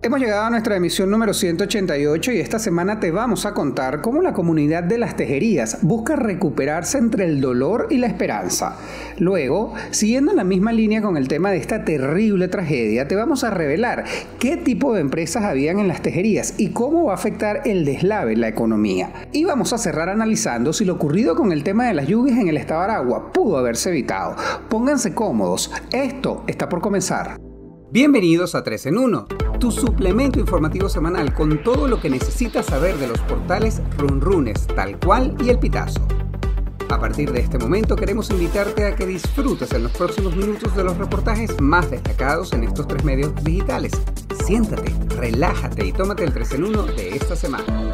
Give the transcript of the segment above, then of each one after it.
Hemos llegado a nuestra emisión número 188 y esta semana te vamos a contar cómo la comunidad de las tejerías busca recuperarse entre el dolor y la esperanza. Luego, siguiendo en la misma línea con el tema de esta terrible tragedia, te vamos a revelar qué tipo de empresas habían en las tejerías y cómo va a afectar el deslave en la economía. Y vamos a cerrar analizando si lo ocurrido con el tema de las lluvias en el estado de Aragua pudo haberse evitado. Pónganse cómodos, esto está por comenzar. Bienvenidos a 3 en 1, tu suplemento informativo semanal con todo lo que necesitas saber de los portales Runrunes, tal cual y el Pitazo. A partir de este momento queremos invitarte a que disfrutes en los próximos minutos de los reportajes más destacados en estos tres medios digitales. Siéntate, relájate y tómate el 3 en 1 de esta semana.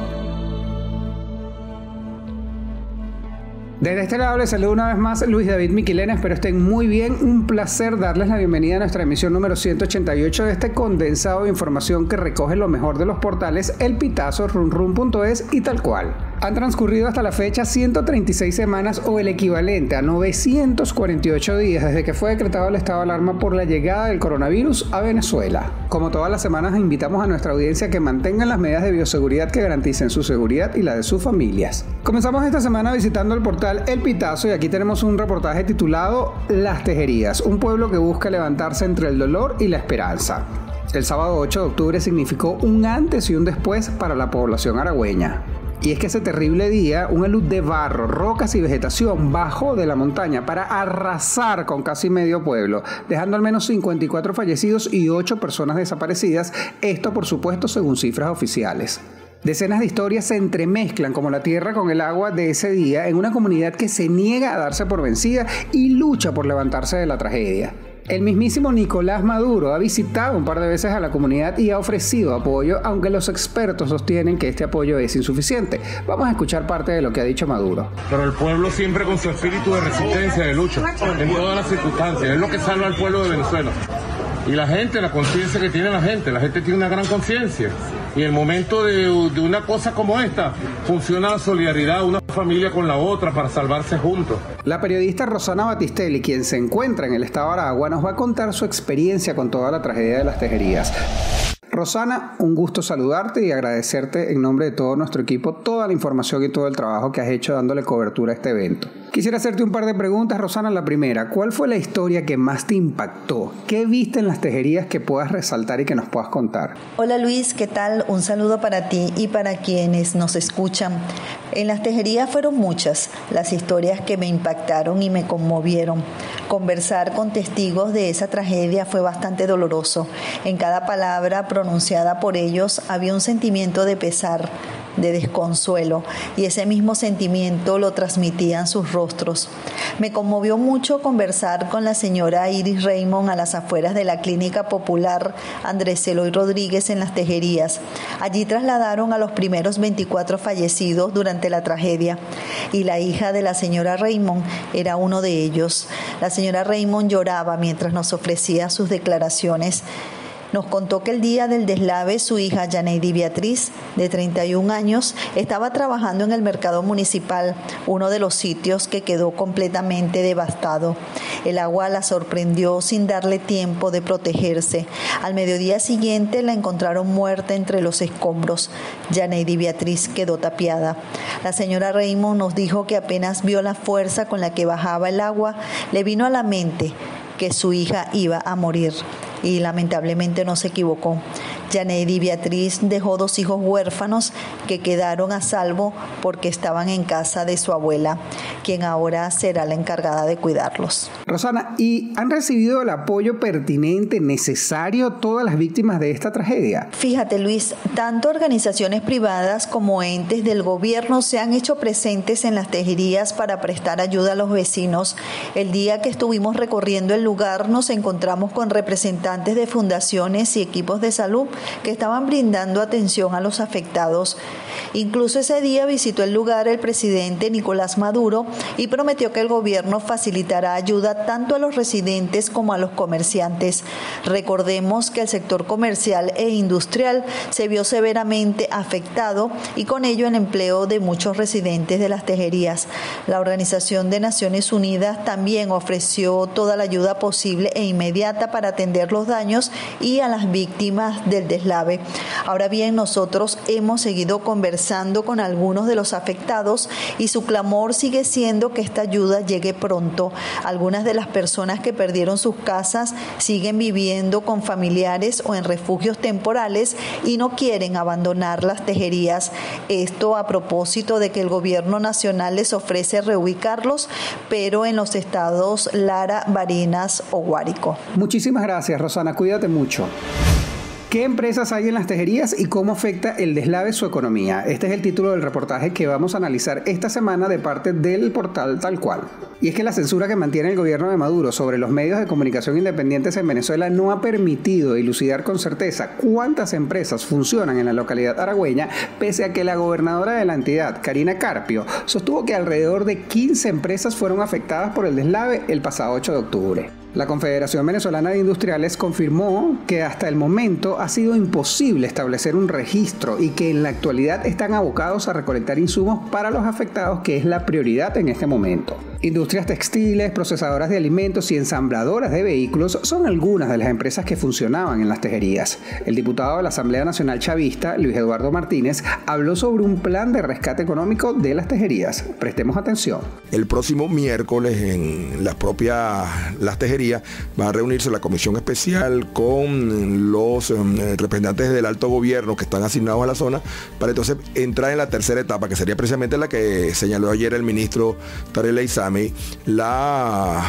Desde este lado les saludo una vez más Luis David Miquilena, espero estén muy bien. Un placer darles la bienvenida a nuestra emisión número 188 de este condensado de información que recoge lo mejor de los portales El Pitazo, runrun.es y tal cual. Han transcurrido hasta la fecha 136 semanas o el equivalente a 948 días desde que fue decretado el estado de alarma por la llegada del coronavirus a Venezuela. Como todas las semanas invitamos a nuestra audiencia que mantengan las medidas de bioseguridad que garanticen su seguridad y la de sus familias. Comenzamos esta semana visitando el portal El Pitazo y aquí tenemos un reportaje titulado Las Tejerías, un pueblo que busca levantarse entre el dolor y la esperanza. El sábado 8 de octubre significó un antes y un después para la población aragüeña. Y es que ese terrible día, una luz de barro, rocas y vegetación bajó de la montaña para arrasar con casi medio pueblo, dejando al menos 54 fallecidos y 8 personas desaparecidas, esto por supuesto según cifras oficiales. Decenas de historias se entremezclan como la tierra con el agua de ese día en una comunidad que se niega a darse por vencida y lucha por levantarse de la tragedia. El mismísimo Nicolás Maduro ha visitado un par de veces a la comunidad y ha ofrecido apoyo, aunque los expertos sostienen que este apoyo es insuficiente. Vamos a escuchar parte de lo que ha dicho Maduro. Pero el pueblo siempre con su espíritu de resistencia, de lucha, en todas las circunstancias, es lo que salva al pueblo de Venezuela. Y la gente, la conciencia que tiene la gente, la gente tiene una gran conciencia. Y en el momento de, una cosa como esta, funciona la solidaridad, una familia con la otra para salvarse juntos. La periodista Rosana Batistelli, quien se encuentra en el estado de Aragua, nos va a contar su experiencia con toda la tragedia de las tejerías. Rosana, un gusto saludarte y agradecerte en nombre de todo nuestro equipo toda la información y todo el trabajo que has hecho dándole cobertura a este evento. Quisiera hacerte un par de preguntas, Rosana. La primera, ¿cuál fue la historia que más te impactó? ¿Qué viste en las tejerías que puedas resaltar y que nos puedas contar? Hola Luis, ¿qué tal? Un saludo para ti y para quienes nos escuchan. En las tejerías fueron muchas las historias que me impactaron y me conmovieron. Conversar con testigos de esa tragedia fue bastante doloroso. En cada palabra pronunciada por ellos había un sentimiento de pesar, de desconsuelo y ese mismo sentimiento lo transmitían sus rostros. Me conmovió mucho conversar con la señora Iris Raymond a las afueras de la clínica popular Andrés Eloy Rodríguez en las Tejerías. Allí trasladaron a los primeros 24 fallecidos durante la tragedia y la hija de la señora Raymond era uno de ellos. La señora Raymond lloraba mientras nos ofrecía sus declaraciones nos contó que el día del deslave su hija Janeidi Beatriz, de 31 años, estaba trabajando en el mercado municipal, uno de los sitios que quedó completamente devastado. El agua la sorprendió sin darle tiempo de protegerse. Al mediodía siguiente la encontraron muerta entre los escombros. Janeidi Beatriz quedó tapiada. La señora Raymond nos dijo que apenas vio la fuerza con la que bajaba el agua, le vino a la mente que su hija iba a morir y lamentablemente no se equivocó. Janedi Beatriz dejó dos hijos huérfanos que quedaron a salvo porque estaban en casa de su abuela, quien ahora será la encargada de cuidarlos. Rosana, ¿y han recibido el apoyo pertinente, necesario todas las víctimas de esta tragedia? Fíjate Luis, tanto organizaciones privadas como entes del gobierno se han hecho presentes en las tejerías para prestar ayuda a los vecinos. El día que estuvimos recorriendo el lugar nos encontramos con representantes de fundaciones y equipos de salud que estaban brindando atención a los afectados. Incluso ese día visitó el lugar el presidente Nicolás Maduro y prometió que el gobierno facilitará ayuda tanto a los residentes como a los comerciantes. Recordemos que el sector comercial e industrial se vio severamente afectado y con ello el empleo de muchos residentes de las tejerías. La Organización de Naciones Unidas también ofreció toda la ayuda posible e inmediata para atender los daños y a las víctimas del deslave. Ahora bien, nosotros hemos seguido conversando con algunos de los afectados y su clamor sigue siendo que esta ayuda llegue pronto. Algunas de las personas que perdieron sus casas siguen viviendo con familiares o en refugios temporales y no quieren abandonar las tejerías. Esto a propósito de que el gobierno nacional les ofrece reubicarlos, pero en los estados Lara, Barinas o Guárico. Muchísimas gracias, Rosana. Cuídate mucho. ¿Qué empresas hay en las tejerías y cómo afecta el deslave su economía? Este es el título del reportaje que vamos a analizar esta semana de parte del portal Tal Cual. Y es que la censura que mantiene el gobierno de Maduro sobre los medios de comunicación independientes en Venezuela no ha permitido dilucidar con certeza cuántas empresas funcionan en la localidad aragüeña, pese a que la gobernadora de la entidad, Karina Carpio, sostuvo que alrededor de 15 empresas fueron afectadas por el deslave el pasado 8 de octubre. La Confederación Venezolana de Industriales confirmó que hasta el momento ha sido imposible establecer un registro y que en la actualidad están abocados a recolectar insumos para los afectados, que es la prioridad en este momento. Industrias textiles, procesadoras de alimentos y ensambladoras de vehículos son algunas de las empresas que funcionaban en las tejerías. El diputado de la Asamblea Nacional Chavista, Luis Eduardo Martínez, habló sobre un plan de rescate económico de las tejerías. Prestemos atención. El próximo miércoles en las propias las tejerías va a reunirse la comisión especial con los em, representantes del alto gobierno que están asignados a la zona para entonces entrar en la tercera etapa, que sería precisamente la que señaló ayer el ministro Tarek Leizami la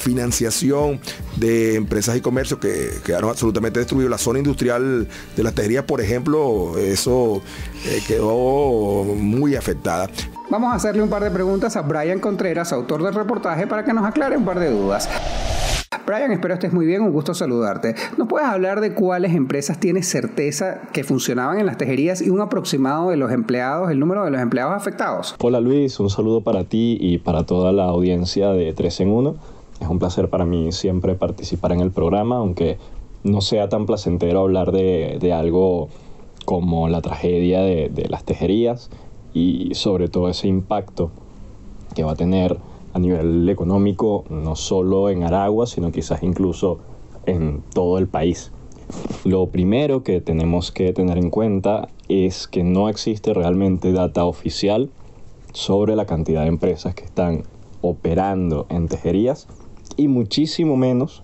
financiación de empresas y comercios que quedaron absolutamente destruidos. La zona industrial de la tejería, por ejemplo, eso eh, quedó muy afectada. Vamos a hacerle un par de preguntas a Brian Contreras, autor del reportaje, para que nos aclare un par de dudas. Brian, espero estés muy bien, un gusto saludarte. ¿Nos puedes hablar de cuáles empresas tienes certeza que funcionaban en las tejerías y un aproximado de los empleados, el número de los empleados afectados? Hola Luis, un saludo para ti y para toda la audiencia de 3 en 1. Es un placer para mí siempre participar en el programa, aunque no sea tan placentero hablar de, algo como la tragedia de, de las tejerías y sobre todo ese impacto que va a tener a nivel económico, no solo en Aragua, sino quizás incluso en todo el país. Lo primero que tenemos que tener en cuenta es que no existe realmente data oficial sobre la cantidad de empresas que están operando en tejerías y muchísimo menos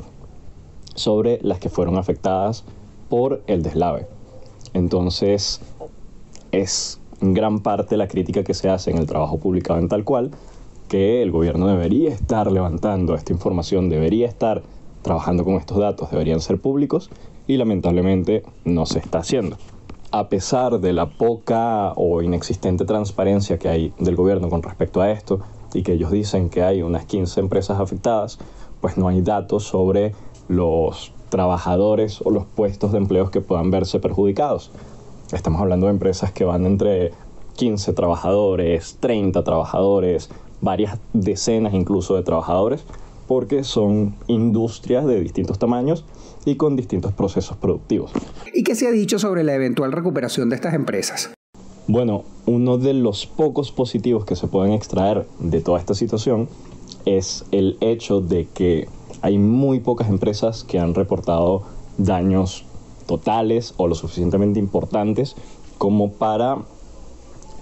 sobre las que fueron afectadas por el deslave. Entonces, es gran parte la crítica que se hace en el trabajo publicado en tal cual que el gobierno debería estar levantando esta información, debería estar trabajando con estos datos, deberían ser públicos y lamentablemente no se está haciendo. A pesar de la poca o inexistente transparencia que hay del gobierno con respecto a esto y que ellos dicen que hay unas 15 empresas afectadas, pues no hay datos sobre los trabajadores o los puestos de empleos que puedan verse perjudicados. Estamos hablando de empresas que van entre 15 trabajadores, 30 trabajadores, varias decenas incluso de trabajadores, porque son industrias de distintos tamaños y con distintos procesos productivos. ¿Y qué se ha dicho sobre la eventual recuperación de estas empresas? Bueno, uno de los pocos positivos que se pueden extraer de toda esta situación es el hecho de que hay muy pocas empresas que han reportado daños totales o lo suficientemente importantes como para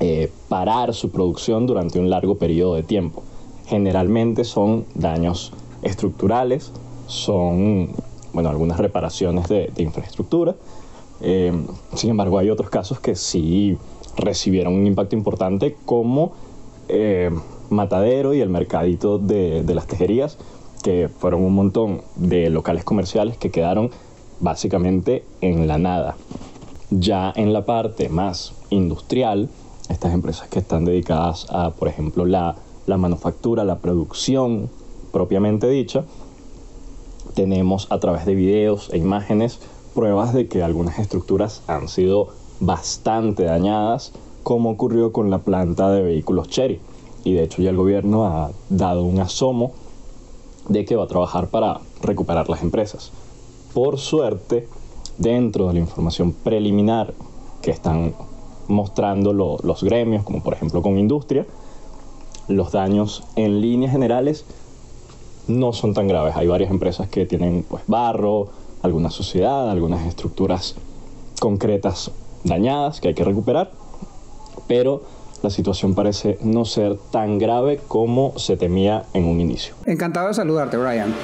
eh, parar su producción durante un largo periodo de tiempo. Generalmente son daños estructurales, son bueno, algunas reparaciones de, infraestructura. Eh, sin embargo, hay otros casos que sí recibieron un impacto importante como eh, Matadero y el mercadito de, de las tejerías, que fueron un montón de locales comerciales que quedaron básicamente en la nada. Ya en la parte más industrial, estas empresas que están dedicadas a, por ejemplo, la, manufactura, la producción propiamente dicha, tenemos a través de videos e imágenes pruebas de que algunas estructuras han sido bastante dañadas, como ocurrió con la planta de vehículos Cherry. Y de hecho ya el gobierno ha dado un asomo de que va a trabajar para recuperar las empresas. Por suerte, dentro de la información preliminar que están mostrando los gremios, como por ejemplo con industria, los daños en líneas generales no son tan graves. Hay varias empresas que tienen pues barro, alguna sociedad, algunas estructuras concretas dañadas que hay que recuperar, pero la situación parece no ser tan grave como se temía en un inicio. Encantado de saludarte, Brian.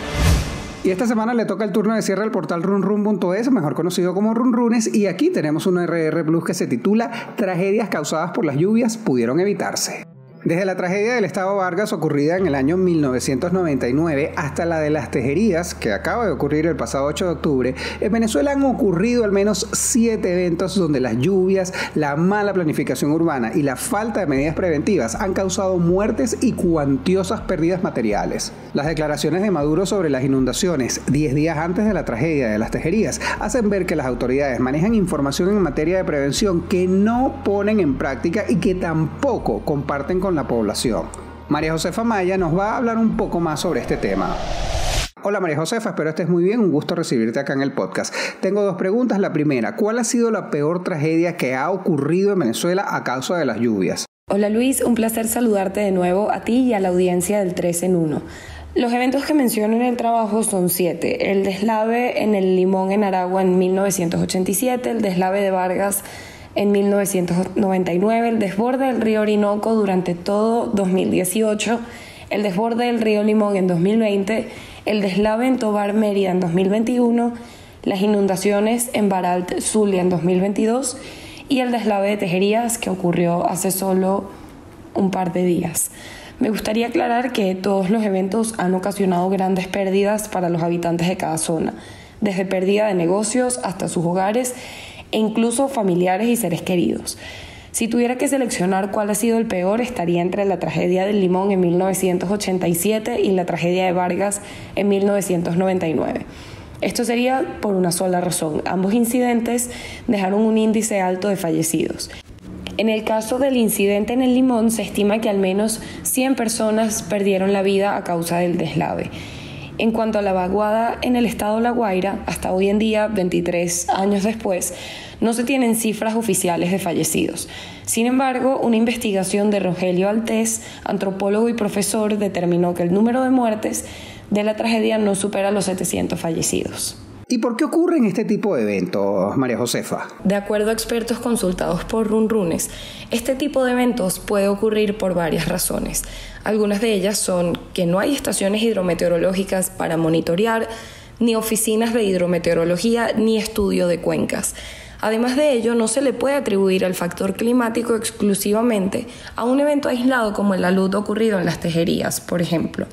Y esta semana le toca el turno de cierre al portal runrun.es, mejor conocido como Runrunes, y aquí tenemos un RR Plus que se titula Tragedias causadas por las lluvias pudieron evitarse. Desde la tragedia del Estado Vargas ocurrida en el año 1999 hasta la de las tejerías, que acaba de ocurrir el pasado 8 de octubre, en Venezuela han ocurrido al menos siete eventos donde las lluvias, la mala planificación urbana y la falta de medidas preventivas han causado muertes y cuantiosas pérdidas materiales. Las declaraciones de Maduro sobre las inundaciones 10 días antes de la tragedia de las tejerías hacen ver que las autoridades manejan información en materia de prevención que no ponen en práctica y que tampoco comparten con la población. María Josefa Maya nos va a hablar un poco más sobre este tema. Hola María Josefa, espero estés muy bien, un gusto recibirte acá en el podcast. Tengo dos preguntas. La primera, ¿cuál ha sido la peor tragedia que ha ocurrido en Venezuela a causa de las lluvias? Hola Luis, un placer saludarte de nuevo a ti y a la audiencia del 3 en 1. Los eventos que menciono en el trabajo son siete. El deslave en el Limón en Aragua en 1987, el deslave de Vargas en 1999, el desborde del río Orinoco durante todo 2018, el desborde del río Limón en 2020, el deslave en Tobar Mérida en 2021, las inundaciones en Baralt Zulia en 2022 y el deslave de Tejerías que ocurrió hace solo un par de días. Me gustaría aclarar que todos los eventos han ocasionado grandes pérdidas para los habitantes de cada zona, desde pérdida de negocios hasta sus hogares e incluso familiares y seres queridos. Si tuviera que seleccionar cuál ha sido el peor, estaría entre la tragedia del Limón en 1987 y la tragedia de Vargas en 1999. Esto sería por una sola razón. Ambos incidentes dejaron un índice alto de fallecidos. En el caso del incidente en el Limón, se estima que al menos 100 personas perdieron la vida a causa del deslave. En cuanto a la vaguada en el estado La Guaira, hasta hoy en día, 23 años después, no se tienen cifras oficiales de fallecidos. Sin embargo, una investigación de Rogelio Altés, antropólogo y profesor, determinó que el número de muertes de la tragedia no supera los 700 fallecidos. ¿Y por qué ocurren este tipo de eventos, María Josefa? De acuerdo a expertos consultados por Runrunes, este tipo de eventos puede ocurrir por varias razones. Algunas de ellas son que no hay estaciones hidrometeorológicas para monitorear, ni oficinas de hidrometeorología, ni estudio de cuencas. Además de ello, no se le puede atribuir el factor climático exclusivamente a un evento aislado como el alud ocurrido en las tejerías, por ejemplo.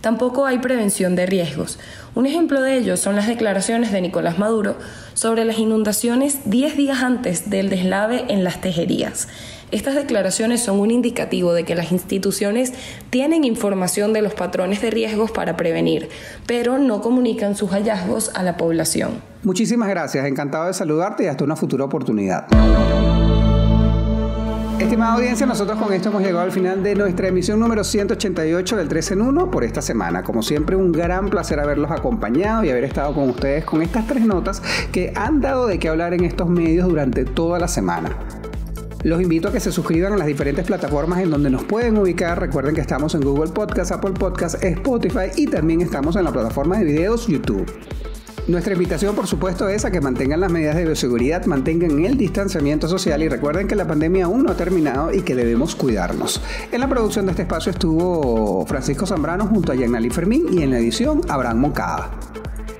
Tampoco hay prevención de riesgos. Un ejemplo de ello son las declaraciones de Nicolás Maduro sobre las inundaciones 10 días antes del deslave en las tejerías. Estas declaraciones son un indicativo de que las instituciones tienen información de los patrones de riesgos para prevenir, pero no comunican sus hallazgos a la población. Muchísimas gracias, encantado de saludarte y hasta una futura oportunidad. Estimada audiencia, nosotros con esto hemos llegado al final de nuestra emisión número 188 del 3 en 1 por esta semana. Como siempre, un gran placer haberlos acompañado y haber estado con ustedes con estas tres notas que han dado de qué hablar en estos medios durante toda la semana. Los invito a que se suscriban a las diferentes plataformas en donde nos pueden ubicar. Recuerden que estamos en Google Podcast, Apple Podcast, Spotify y también estamos en la plataforma de videos YouTube. Nuestra invitación, por supuesto, es a que mantengan las medidas de bioseguridad, mantengan el distanciamiento social y recuerden que la pandemia aún no ha terminado y que debemos cuidarnos. En la producción de este espacio estuvo Francisco Zambrano junto a Yanali Fermín y en la edición Abraham Moncada.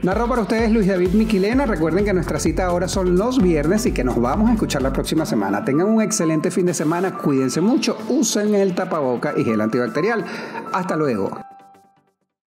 Narró para ustedes Luis David Miquilena. Recuerden que nuestra cita ahora son los viernes y que nos vamos a escuchar la próxima semana. Tengan un excelente fin de semana, cuídense mucho, usen el tapaboca y gel antibacterial. Hasta luego.